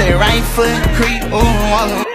say right foot creep, ooh, walk